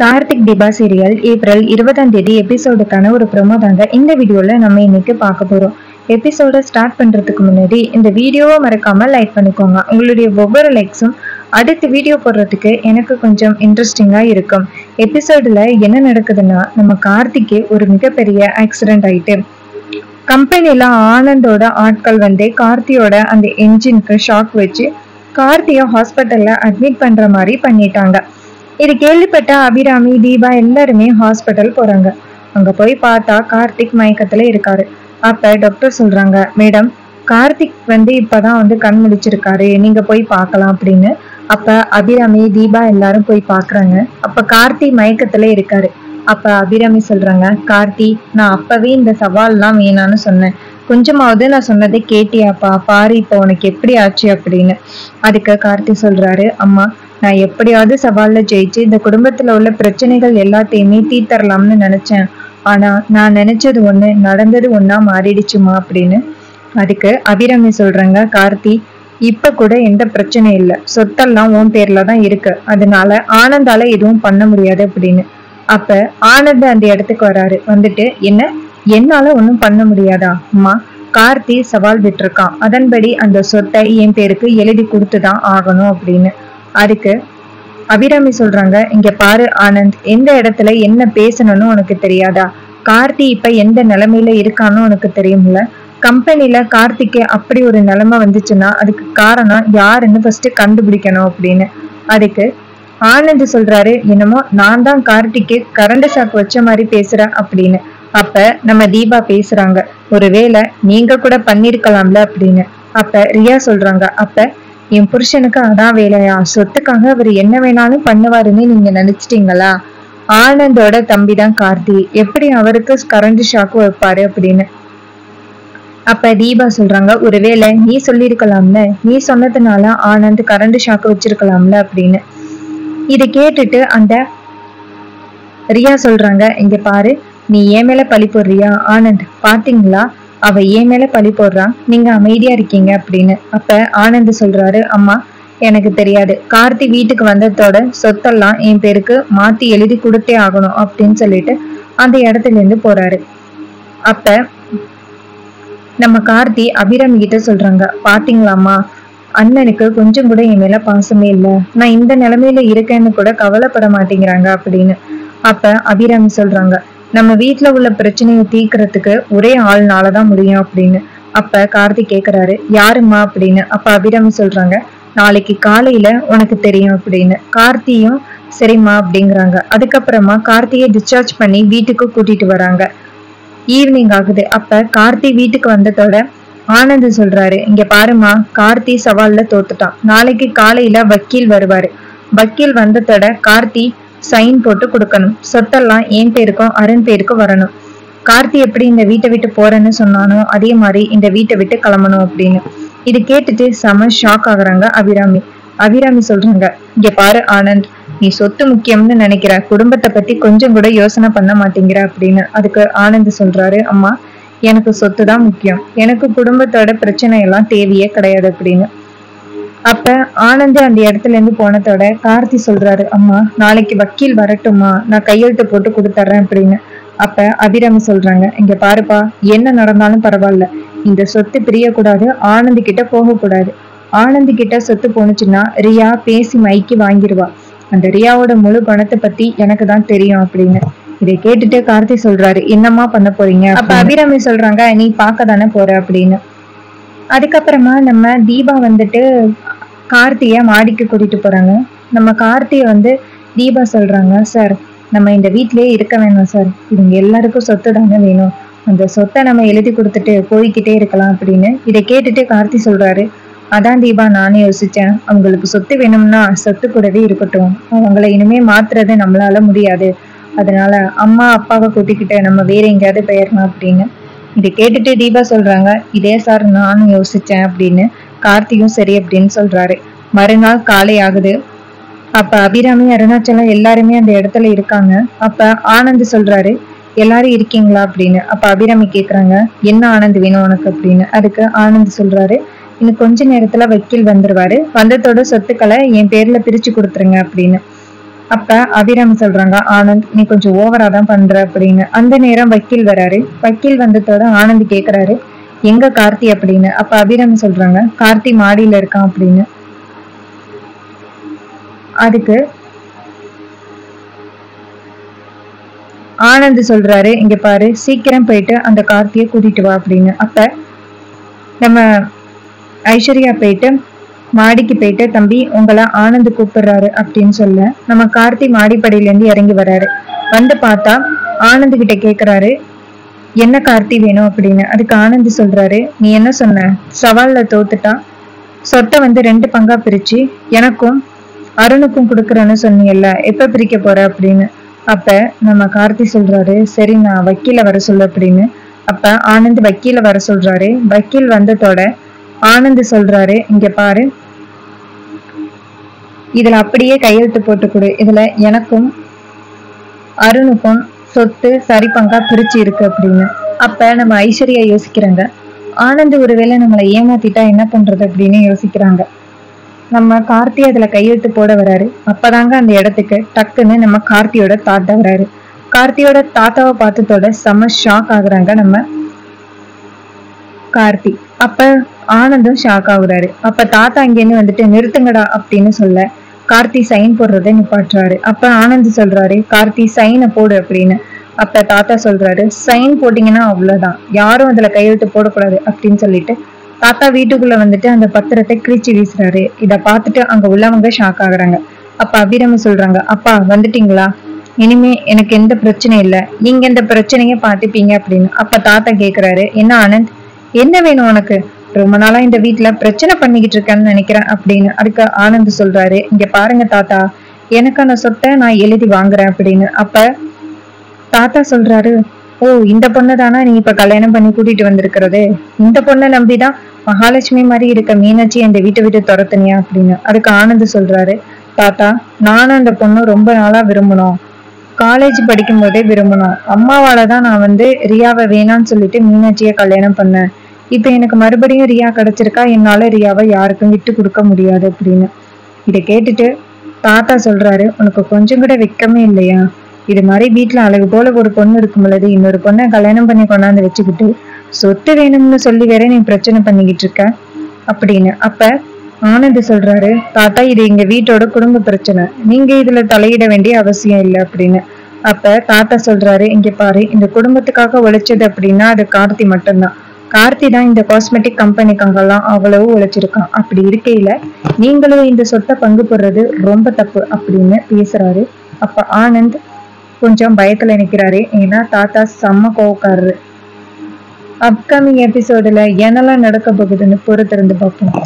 கார்த்திக் டிபா serial April இருபதாம் தேதி எபிசோடுக்கான ஒரு ப்ரொமோ தாங்க. இந்த வீடியோவில் நம்ம இன்னைக்கு பார்க்க போகிறோம் எபிசோட ஸ்டார்ட் பண்ணுறதுக்கு முன்னாடி இந்த வீடியோவை மறக்காம லைக் பண்ணிக்கோங்க. உங்களுடைய ஒவ்வொரு லைக்ஸும் அடுத்த வீடியோ போடுறதுக்கு எனக்கு கொஞ்சம் இன்ட்ரெஸ்டிங்காக இருக்கும். எபிசோடுல என்ன நடக்குதுன்னா நம்ம கார்த்திக்கு ஒரு மிகப்பெரிய ஆக்சிடென்ட் ஆயிட்டு கம்பெனியில் ஆனந்தோட ஆட்கள் வந்து கார்த்தியோட அந்த என்ஜினுக்கு ஷாக் வச்சு கார்த்தியை ஹாஸ்பிட்டல்ல அட்மிட் பண்ணுற மாதிரி பண்ணிட்டாங்க. இது கேள்விப்பட்ட அபிராமி தீபா எல்லாருமே ஹாஸ்பிட்டல் போறாங்க. அங்க போய் பார்த்தா கார்த்திக் மயக்கத்துல இருக்காரு. அப்ப டாக்டர் சொல்றாங்க மேடம் கார்த்திக் வந்து இப்பதான் வந்து கண் முழிச்சிருக்காரு. நீங்க போய் பார்க்கலாம் அப்படின்னு. அப்ப அபிராமி தீபா எல்லாரும் போய் பாக்குறாங்க அப்ப கார்த்தி மயக்கத்துல இருக்காரு. அப்ப அபிராமி சொல்றாங்க கார்த்தி நான் அப்பவே இந்த சவால்லாம் வேணான்னு சொன்னேன். கொஞ்சமாவது நான் சொன்னதை கேட்டியாப்பா? பாரு இப்போ உனக்கு எப்படி ஆச்சு? அப்படின்னு. அதுக்கு கார்த்தி சொல்றாரு அம்மா நான் எப்படியாவது சவாலில் ஜெயிச்சு இந்த குடும்பத்தில் உள்ள பிரச்சனைகள் எல்லாத்தையுமே தீர்த்தரலாம்னு நினச்சேன். ஆனால் நான் நினச்சது ஒன்று நடந்தது ஒன்றா மாறிடுச்சுமா அப்படின்னு. அதுக்கு அபிராமி சொல்கிறேங்க கார்த்தி இப்போ கூட எந்த பிரச்சனையும் இல்லை. சொத்தெல்லாம் உன் பேரில் தான் இருக்கு. அதனால ஆனந்தால எதுவும் பண்ண முடியாது அப்படின்னு. அப்போ ஆனந்த் அந்த இடத்துக்கு வராரு. வந்துட்டு என்ன? என்னால் ஒன்றும் பண்ண முடியாதா? அம்மா கார்த்தி சவால் விட்டுருக்கான். அதன்படி அந்த சொத்தை என் பேருக்கு எழுதி கொடுத்து தான் ஆகணும் அப்படின்னு. அதுக்கு அபிராமி சொல்றாங்க இங்க பாரு ஆனந்த் எந்த இடத்துல என்ன பேசணும்னு உனக்கு தெரியாதா? கார்த்தி இப்ப எந்த நிலைமையில இருக்கான்னு உனக்கு தெரியும்ல? கம்பெனில கார்த்திக்கு அப்படி ஒரு நிலைமை வந்துச்சுன்னா அதுக்கு காரணம் யாருன்னு ஃபர்ஸ்ட் கண்டுபிடிக்கணும் அப்படின்னு. அதுக்கு ஆனந்த் சொல்றாரு என்னமோ நான் தான் கார்த்திக்கு கரண்ட் சாக்கு வச்ச மாதிரி பேசுறேன் அப்படின்னு. அப்ப நம்ம தீபா பேசுறாங்க ஒருவேளை நீங்க கூட பண்ணிருக்கலாம்ல அப்படின்னு. அப்ப ரியா சொல்றாங்க அப்ப என் புருஷனுக்கு அதான் வேலையா சொத்துக்காக அவர் என்ன வேணாலும் பண்ணுவாருன்னு நீங்க நினைச்சிட்டீங்களா? ஆனந்தோட தம்பி தான் கார்த்தி. எப்படி அவருக்கு கரண்ட் ஷாக்கு வைப்பாரு அப்படின்னு? அப்ப தீபா சொல்றாங்க ஒருவேளை நீ சொல்லியிருக்கலாம்ல. நீ சொன்னதுனால ஆனந்த் கரண்ட் ஷாக்கு வச்சிருக்கலாம்ல அப்படின்னு. இதை கேட்டுட்டு அந்த ரியா சொல்றாங்க இங்க பாரு நீ ஏன் மேல பழி போடுறியா? ஆனந்த் பாத்தீங்களா? அவ ஏன் மேல பழி போடுறா. நீங்க அமைதியா இருக்கீங்க அப்படின்னு. அப்ப ஆனந்த் சொல்றாரு அம்மா எனக்கு தெரியாது. கார்த்தி வீட்டுக்கு வந்ததோட சொத்தெல்லாம் என் பேருக்கு மாத்தி எழுதி கொடுத்தே ஆகணும் அப்படின்னு சொல்லிட்டு அந்த இடத்துல இருந்து போறாரு. அப்ப நம்ம கார்த்தி அபிராமி கிட்ட சொல்றாங்க பாத்தீங்களாமா அண்ணனுக்கு கொஞ்சம் கூட என் மேல பாசமே இல்ல. நான் இந்த நிலைமையில இருக்கேன்னு கூட கவலைப்பட மாட்டேங்கிறாங்க அப்படின்னு. அப்ப அபிராமி சொல்றாங்க நம்ம வீட்டில் உள்ள பிரச்சனையை தீர்க்கறதுக்கு ஒரே ஆள்னால தான் முடியும் அப்படின்னு. அப்ப கார்த்திக் கேட்குறாரு யாரும்மா? அப்படின்னு. அப்ப அபிராமி சொல்றாங்க நாளைக்கு காலையில உனக்கு தெரியும் அப்படின்னு. கார்த்தியும் சரிம்மா அப்படிங்கிறாங்க. அதுக்கப்புறமா கார்த்தியை டிஸ்சார்ஜ் பண்ணி வீட்டுக்கு கூட்டிட்டு வராங்க. ஈவினிங் ஆகுது. அப்ப கார்த்தி வீட்டுக்கு வந்ததோட ஆனந்த் சொல்றாரு இங்க பாருமா கார்த்தி சவால்ல தோத்துட்டான். நாளைக்கு காலையில வக்கீல் வருவாரு. வக்கீல் வந்ததோட கார்த்தி சைன் போட்டு கொடுக்கணும். சொத்தெல்லாம் என் பேருக்கும் அருண் பேருக்கும் வரணும். கார்த்தி எப்படி இந்த வீட்டை விட்டு போறேன்னு சொன்னானோ அதே மாதிரி இந்த வீட்டை விட்டு கிளம்பணும் அப்படின்னு. இது கேட்டுட்டு செம ஷாக் ஆகுறாங்க அபிராமி. அபிராமி சொல்றாங்க இங்க பாரு ஆனந்த் நீ சொத்து முக்கியம்னு நினைக்கிற குடும்பத்தை பத்தி கொஞ்சம் கூட யோசனை பண்ண மாட்டேங்கிற அப்படின்னு. அதுக்கு ஆனந்த் சொல்றாரு அம்மா எனக்கு சொத்து தான் முக்கியம். எனக்கு குடும்பத்தோட பிரச்சனை எல்லாம் தேவையே கிடையாது அப்படின்னு. அப்ப ஆனந்த் அந்த இடத்துல இருந்து போனதோட கார்த்தி சொல்றாரு அம்மா நாளைக்கு வக்கீல் வரட்டுமா நான் கையெழுத்து போட்டு கொடுத்துட்றேன் அப்படின்னு. அப்ப அபிராமி சொல்றாங்க இங்க பாருப்பா என்ன நடந்தாலும் பரவாயில்ல. இந்த சொத்து பிரியக்கூடாது ஆனந்த் கிட்ட போகக்கூடாது. ஆனந்த் கிட்ட சொத்து போனுச்சுன்னா ரியா பேசி மைக்கி வாங்கிடுவா அந்த ரியாவோட முழு குணத்தை பத்தி எனக்கு தான் தெரியும் அப்படின்னு. இதை கேட்டுட்டு கார்த்தி சொல்றாரு என்னம்மா பண்ண போறீங்க? அப்ப அபிராமி சொல்றாங்க நீ பார்க்க தானே போற அப்படின்னு. அதுக்கப்புறமா நம்ம தீபா வந்துட்டு கார்த்தியை மாடிக்கு கூட்டிட்டு போறாங்க. நம்ம கார்த்தியை வந்து தீபா சொல்றாங்க சார் நம்ம இந்த வீட்லயே இருக்க வேணாம் சார். இவங்க எல்லாருக்கும் சொத்து தானே வேணும். அந்த சொத்தை நம்ம எழுதி கொடுத்துட்டு போய்கிட்டே இருக்கலாம் அப்படின்னு இதை கேட்டுட்டு கார்த்தி சொல்றாரு. அதான் தீபா நானே யோசிச்சேன். அவங்களுக்கு சொத்து வேணும்னா சொத்து கூடவே இருக்கட்டும். அவங்கள இனிமே மாத்துறது நம்மளால முடியாது. அதனால அம்மா அப்பாவை கூட்டிக்கிட்டு நம்ம வேற எங்கேயாவது போயிடலாம் அப்படின்னு இதை கேட்டுட்டு தீபா சொல்றாங்க. இதே சார் நானும் யோசிச்சேன் அப்படின்னு கார்த்தியும் சரி அப்படின்னு சொல்றாரு. மறுநாள் காலை ஆகுது. அப்ப அபிராமி அருணாச்சலம் எல்லாருமே அந்த இடத்துல இருக்காங்க. அப்ப ஆனந்த் சொல்றாரு எல்லாரும் இருக்கீங்களா? அப்படின்னு. அப்ப அபிராமி கேக்குறாங்க என்ன ஆனந்த் வேணும் உனக்கு? அப்படின்னு. அதுக்கு ஆனந்த் சொல்றாரு இன்னும் கொஞ்ச நேரத்துல வக்கீல் வந்துருவாரு. வந்ததோட சொத்துக்களை என் பேர்ல பிரிச்சு கொடுத்துருங்க அப்படின்னு. அப்ப அபிராமி சொல்றாங்க ஆனந்த் நீ கொஞ்சம் ஓவரா தான் பண்ற அப்படின்னு. அந்த நேரம் வக்கீல் வராரு. வக்கீல் வந்ததோட ஆனந்த் கேக்குறாரு எங்க கார்த்தி அப்படின்னு? அப்ப அபிராமி சொல்றாங்க கார்த்தி மாடியில இருக்கான் அப்படின்னு. அதுக்கு ஆனந்த் சொல்றாரு இங்க பாரு சீக்கிரம் போயிட்டு அந்த கார்த்திய கூட்டிட்டு வா அப்படின்னு. அப்ப நம்ம ஐஸ்வர்யா போயிட்டு மாடிக்கு போயிட்டு தம்பி உங்களை ஆனந்த் கூப்பிடுறாரு அப்படின்னு சொல்ல நம்ம கார்த்தி மாடிப்படியில இருந்து இறங்கி வராரு. வந்து பார்த்தா ஆனந்த் கிட்ட கேக்குறாரு என்ன கார்த்தி வேணும் அப்படின்னு? அதுக்கு ஆனந்த் சொல்றாரு. நீ என்ன சொன்ன? சவால்ல தோத்துட்டா? சொத்தை வந்து ரெண்டு பங்கா பிரிச்சு எனக்கும் அருணுக்கும் கொடுக்குறேன்னு சொன்னீங்கல்ல எப்ப பிரிக்க போற அப்படின்னு? அப்ப நம்ம கார்த்தி சொல்றாரு சரி நான் வக்கீல வர சொல்லு அப்படின்னு. அப்ப ஆனந்த் வக்கீல வர சொல்றாரு. வக்கீல் வந்ததோட ஆனந்த் சொல்றாரு இங்க பாரு. இதுல அப்படியே கையெழுத்து போட்டு கொடு. இதுல எனக்கும் அருணுக்கும் சொத்து சரி பங்கா பிரிச்சு இருக்கு அப்படின்னு. அப்ப நம்ம ஐஸ்வர்யா யோசிக்கிறாங்க. ஆனந்த் ஒருவேளை நம்மளை ஏமாத்திட்டா என்ன பண்றது அப்படின்னு யோசிக்கிறாங்க. நம்ம கார்த்தி அதுல கையெழுத்து போட வராரு. அப்பதாங்க அந்த இடத்துக்கு டக்குன்னு நம்ம கார்த்தியோட தாத்தா வராரு. கார்த்தியோட தாத்தாவை பார்த்ததோட செம ஷாக் ஆகுறாங்க நம்ம கார்த்தி. அப்ப ஆனந்தும் ஷாக் ஆகுறாரு. அப்ப தாத்தா இங்கேன்னு வந்துட்டு நிறுத்துங்கடா அப்படின்னு சொல்ல கார்த்தி சைன் போடுறதை நிப்பாட்டுறாரு. அப்ப ஆனந்த் சொல்றாரு கார்த்தி சைனை போடு அப்படின்னு. அப்ப தாத்தா சொல்றாரு சைன் போட்டீங்கன்னா அவ்வளவுதான். யாரும் அதுல கையெழுத்து போடக்கூடாது அப்படின்னு சொல்லிட்டு தாத்தா வீட்டுக்குள்ள வந்துட்டு அந்த பத்திரத்தை கிழிச்சு வீசுறாரு. இத பார்த்துட்டு அங்க உள்ளவங்க ஷாக் ஆகுறாங்க. அப்ப அபிரம சொல்றாங்க அப்பா வந்துட்டீங்களா? இனிமே எனக்கு எந்த பிரச்சனையும் இல்ல. நீங்க எந்த பிரச்சனைய பார்த்துப்பீங்க அப்படின்னு. அப்ப தாத்தா கேக்குறாரு என்ன ஆனந்த்? என்ன வேணும் உனக்கு? ரொம்ப நாளா இந்த வீட்டுல பிரச்சனை பண்ணிக்கிட்டு இருக்கேன்னு நினைக்கிறேன் அப்படின்னு அதுக்கு ஆனந்த் சொல்றாரு. இங்க பாருங்க தாத்தா எனக்கான சொத்தை நான் எழுதி வாங்குறேன் அப்படின்னு. அப்ப தாத்தா சொல்றாரு ஓ இந்த பொண்ணு தானா நீ இப்ப கல்யாணம் பண்ணி கூட்டிட்டு வந்திருக்கிறது? இந்த பொண்ணை நம்பிதான் மகாலட்சுமி மாதிரி இருக்க மீனாட்சி இந்த வீட்டை விட்டு துரத்துனியா? அப்படின்னு. அதுக்கு ஆனந்த் சொல்றாரு தாத்தா நானும் அந்த பொண்ணு ரொம்ப நாளா விரும்பணும். காலேஜ் படிக்கும் போதே விரும்பணும். அம்மாவால தான் நான் வந்து ரியாவை வேணான்னு சொல்லிட்டு மீனாட்சியை கல்யாணம் பண்ணேன். இப்ப எனக்கு மறுபடியும் ரியா கிடைச்சிருக்கா? என்னால ரியாவை யாருக்கும் விட்டு கொடுக்க முடியாது அப்படின்னு. இதை கேட்டுட்டு தாத்தா சொல்றாரு உனக்கு கொஞ்சம் கூட வெக்கமே இல்லையா? இது மாதிரி வீட்டுல அழகு போல ஒரு பொண்ணு இருக்கும் பொழுது இன்னொரு பொண்ணை கல்யாணம் பண்ணி கொண்டாந்து வச்சுக்கிட்டு சொத்து வேணும்னு சொல்லி வேற நீ பிரச்சனை பண்ணிக்கிட்டு இருக்க? அப்படின்னு. அப்ப ஆனந்த் சொல்றாரு தாத்தா இது எங்க வீட்டோட குடும்ப பிரச்சனை. நீங்க இதுல தலையிட வேண்டிய அவசியம் இல்லை. அப்படின்னு. அப்ப தாத்தா சொல்றாரு இங்க பாரு இந்த குடும்பத்துக்காக உழைச்சது அப்படின்னா அது கார்த்தி மட்டும்தான். கார்த்தி தான் இந்த காஸ்மெட்டிக் கம்பெனிக்காகலாம் அவ்வளவு உழைச்சிருக்கான். அப்படி இருக்கையில நீங்களும் இந்த சொத்தை பங்கு போடுறது ரொம்ப தப்பு அப்படின்னு பேசுறாரு. அப்ப ஆனந்த் கொஞ்சம் பயத்துல நிக்கிறாரு. ஏன்னா தாத்தா செம்ம கோவக்காரரு. அப்கமிங் எபிசோடுல என்னெல்லாம் நடக்க போகுதுன்னு பொறுத்திருந்து பார்ப்போம்.